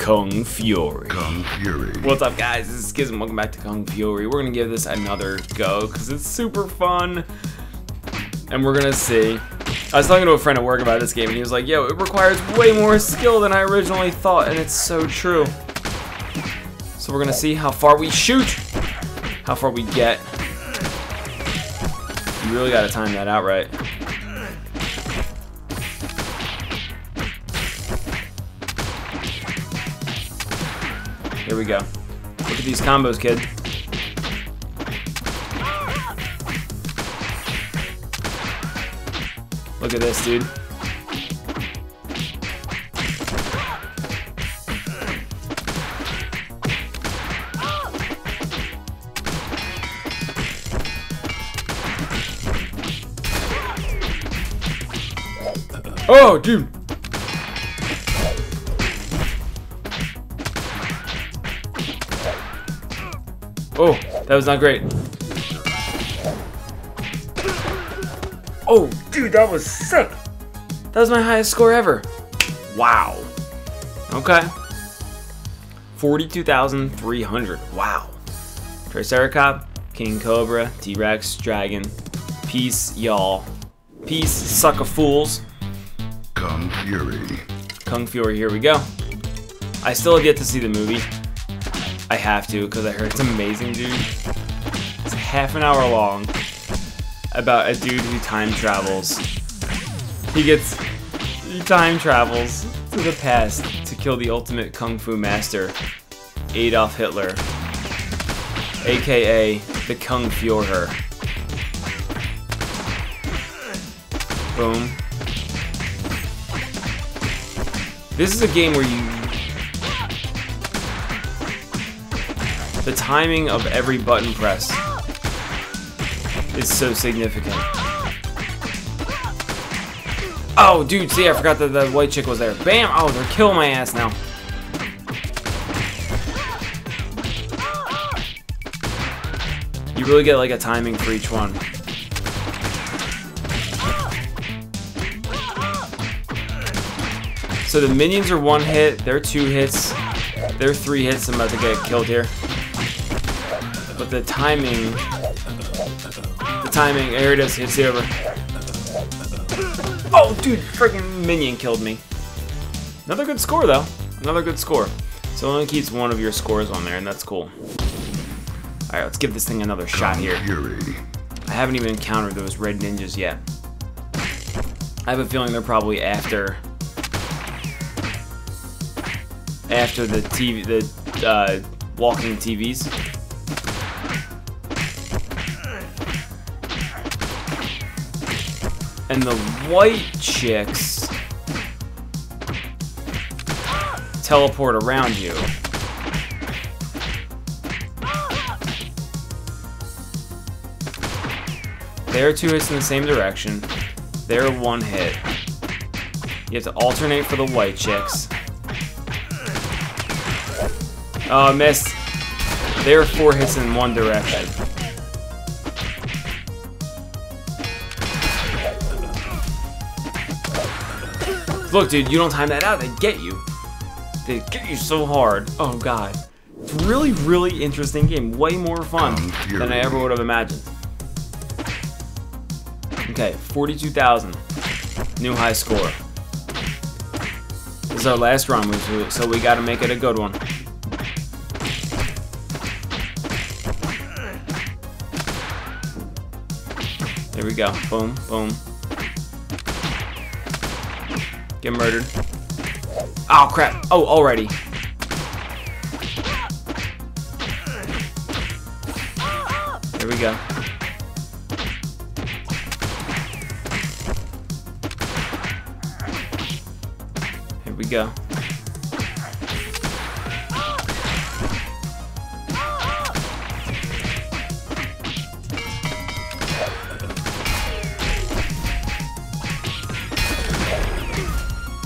Kung Fury. Kung Fury. What's up guys, this is skyzm, welcome back to Kung Fury. We're gonna give this another go, because it's super fun. And we're gonna see. I was talking to a friend at work about this game, and he was like, yo, it requires way more skill than I originally thought, and it's so true. So we're gonna see how far we shoot, how far we get. You really gotta time that out right. Here we go. Look at these combos, kid. Look at this, dude. Oh, dude. Oh, that was not great. Oh, dude, that was sick. That was my highest score ever. Wow. Okay. 42,300. Wow. Triceracop, King Cobra, T-Rex, Dragon. Peace, y'all. Peace, sucker fools. Kung Fury. Kung Fury, here we go. I still have yet to see the movie. I have to, because I heard it's amazing, dude. It's half an hour long about a dude who time travels. He gets he time travels to the past to kill the ultimate kung fu master, Adolf Hitler, aka the Kung Fuhrer. Boom. This is a game where you the timing of every button press is so significant. Oh, dude, see, I forgot that the white chick was there. Bam! Oh, they're killing my ass now. You really get like a timing for each one. So the minions are one hit, they're two hits, they're three hits. I'm about to get killed here. But the timing, the timing, here it is, it's over. Oh, dude, freaking minion killed me. Another good score, though. Another good score. So it only keeps one of your scores on there, and that's cool. Alright, let's give this thing another shot here. I haven't even encountered those red ninjas yet. I have a feeling they're probably after after the TV, the uh, walking TVs. And the white chicks teleport around you. They're two hits in the same direction. They're one hit. You have to alternate for the white chicks. Oh, missed. They're four hits in one direction. Look, dude, you don't time that out, they get you. They get you so hard. Oh, God. It's a really, really interesting game. Way more fun than I ever would have imagined. Okay, 42,000. New high score. This is our last run, so we gotta make it a good one. There we go. Boom, boom. Get murdered. Oh, crap. Oh, already. Here we go. Here we go.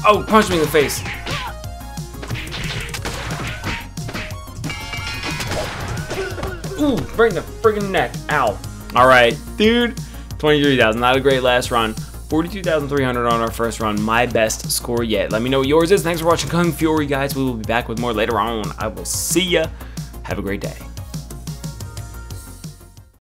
Oh, punch me in the face. Ooh, right in the friggin' neck. Ow. Alright, dude. 23,000. Not a great last run. 42,300 on our first run. My best score yet. Let me know what yours is. Thanks for watching Kung Fury, guys. We will be back with more later on. I will see ya. Have a great day.